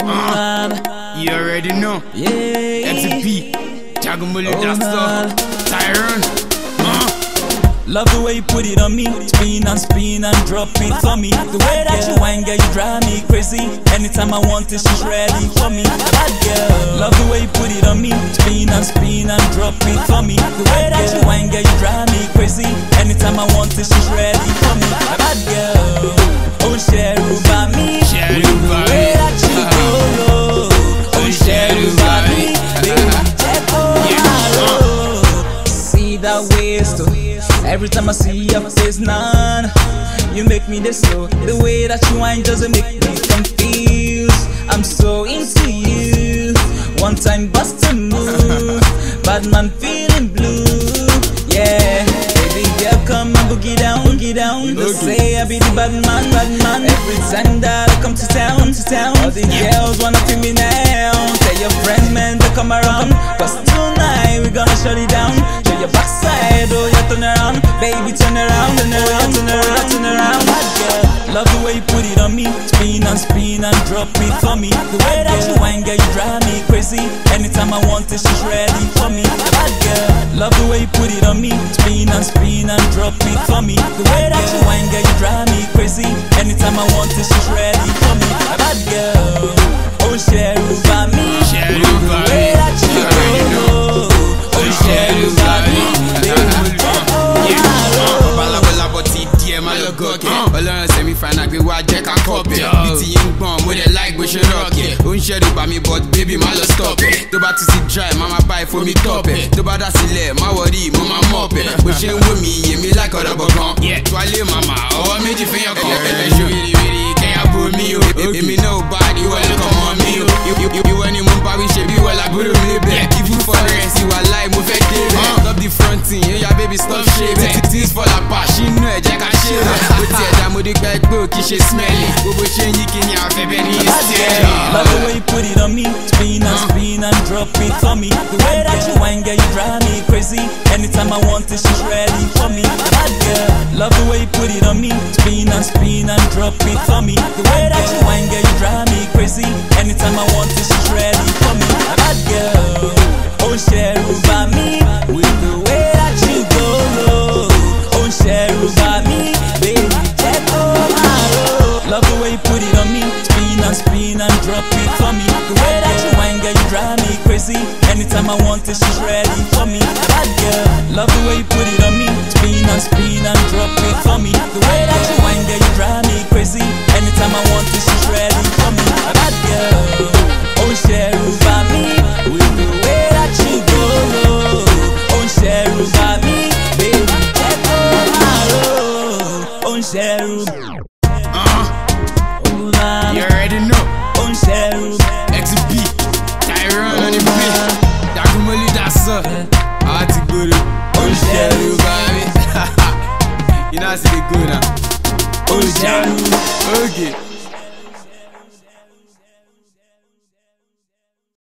Uh, you already know. Yeah. Xzybee, Jagumuli Oh, Dharsaw. Tyrone. Uh, Love the way you put it on me, spin and spin and drop it for me. The way that you whine, girl, you drive me crazy. Anytime I want it, she's ready for me. Bad girl. Love the way you put it on me, spin and spin and drop it for me. The way that you whine, girl, you drive me crazy. Anytime I want it, she's ready for me. Every time I see your face, none. You make me this slow. The way that you whine doesn't make me confused. I'm so into you. One time bust a move. Bad man feeling blue. Yeah. Baby girl, come and boogie down, boogie down. They say I be the bad man, bad man. Every time that I come to town, to town, all the girls wanna feel me now. Tell your friends, man, to come around. Cause tonight we gonna shut it down. Baby, turn around, turn around, turn around, turn around. Bad girl, love the way you put it on me, spin and spin and drop it for me. The way that you whine, girl, you drive me crazy. Anytime I want it, she's ready for me. Bad girl, love the way you put it on me, spin and spin and drop it for me. The way that you whine, girl, you drive me crazy. Anytime I want it, she's ready for me. Bad girl, oh share Ọlọ́run sẹ́mi fana gbé wá jẹ́ ká kọ̀pẹ̀. Bí ti yín gbọ̀n, mo dẹ̀ láì bó ṣe rọ̀kẹ̀. Ó ń ṣẹ́rù bá mi but baby má lọ stop ẹ̀. Tó bá tún ti dry, má má bá ìfomi top ẹ̀. Tó bá dá sílẹ̀, má wọrí, mo máa mọ̀ pẹ̀. Bó ṣe ń wò mí, èmi láìkọ̀dọ̀ bọ̀ gan. Tuwálé màmá, ọwọ́ méjì fi hàn kàn. Ẹ̀ṣọ́ wìrìwìrì kẹ́yà bò mí o. Èmi náà ò bá ìwọ lẹ́kọ̀ọ́ mọ́ mi o. Ìwọ ni mo ń bá wí ṣe bí wọ́n lágbóró mi bẹ̀. Ìfú fọ́rẹ́sì wà láì mo fẹ́ dé rẹ̀. Uh-huh. Stop the fronting, yeah, yeah, baby stop shaving. Things fall apart, mo dé pẹ́ pé ò kì í ṣe smelly. Gbogbo ṣe ń yí kí ni àfẹ́bẹ́ ní. Love the way you put it on me, spin and uh-huh. spin and drop it for me. The way that you whine, girl, you drive me crazy. Anytime I want it, she's ready for me. Bad girl, love the way you put it on me, spin and spin and drop it for me. The way it for me. The way that you whine, girl, you drive me crazy. Anytime I want it, she's ready for me. Bad girl, love the way you put it on me, spin and spin and drop it for me. The way that you whine, girl, you drive me crazy. Anytime I want it, she's ready for me. Bad girl, oh share by me with the way that you go. Oh share by me, baby, check out my road. Oh share. Uh, Oh, man. Mi. You know I